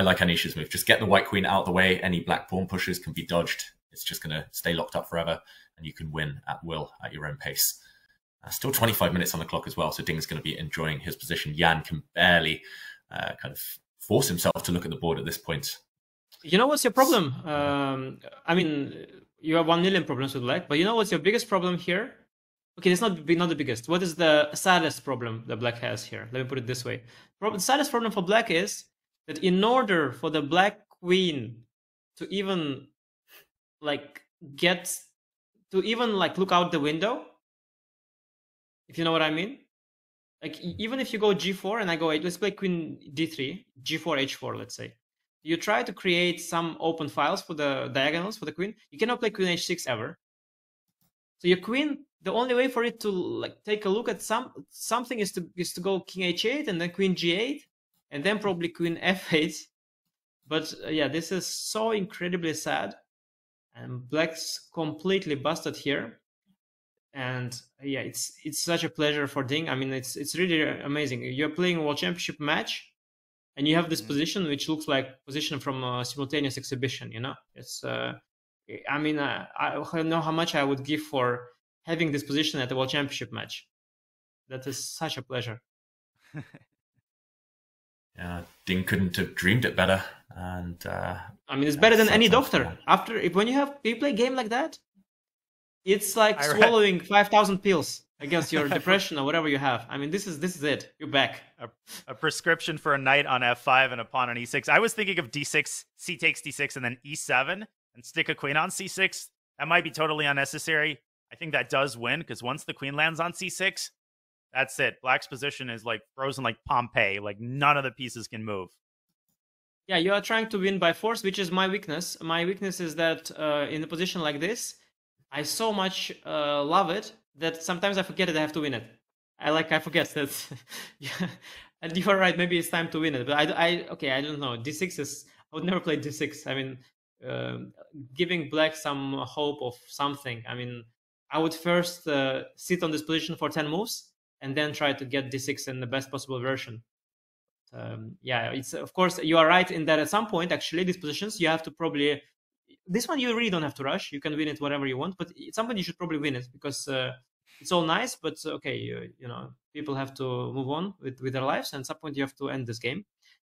I like Anish's move. Just get the white queen out of the way. Any black pawn pushes can be dodged. It's just going to stay locked up forever, and you can win at will at your own pace. Uh, still 25 minutes on the clock as well, so Ding's going to be enjoying his position. Ian can barely uh, kind of force himself to look at the board at this point. You know what's your problem? Um, I mean, you have one million problems with black, but you know what's your biggest problem here? Okay, it's not not the biggest. What is the saddest problem that black has here? Let me put it this way: the saddest problem for black is that in order for the black queen to even like get to even like look out the window, if you know what I mean, like even if you go g4 and I go let's play queen d3, g4, h4, let's say. You try to create some open files for the diagonals for the queen, you cannot play queen h6 ever. So your queen, the only way for it to like take a look at some something is to is to go king h8 and then queen g8 and then probably queen f8. But uh, yeah, this is so incredibly sad, and black's completely busted here. And uh, yeah, it's it's such a pleasure for Ding. I mean, it's it's really amazing. You're playing a world championship match and you have this mm-hmm. position which looks like position from a simultaneous exhibition you know it's uh, i mean uh, i don't know how much i would give for having this position at the world championship match that is such a pleasure yeah ding couldn't have dreamed it better and uh, i mean it's better than any doctor after if when you have you play a game like that it's like swallowing 5000 pills against your depression or whatever you have. I mean, this is this is it. You're back. A, a, prescription for a knight on f5 and a pawn on e6. I was thinking of d6, c takes d6, and then e7, and stick a queen on c6. That might be totally unnecessary. I think that does win because once the queen lands on c6, that's it. Black's position is like frozen like Pompeii. Like none of the pieces can move. Yeah, you are trying to win by force, which is my weakness. My weakness is that uh, in a position like this, I so much uh, love it that sometimes I forget that I have to win it. I like I forget that. yeah, and you are right. Maybe it's time to win it. But I, I okay. I don't know. D6 is. I would never play D6. I mean, uh, giving black some hope of something. I mean, I would first uh, sit on this position for ten moves and then try to get D6 in the best possible version. Um, yeah, it's of course you are right in that at some point actually these positions you have to probably this one you really don't have to rush. You can win it whatever you want, but at some point you should probably win it because uh, it's all nice, but uh, okay, you, you know, people have to move on with, with their lives, and at some point you have to end this game.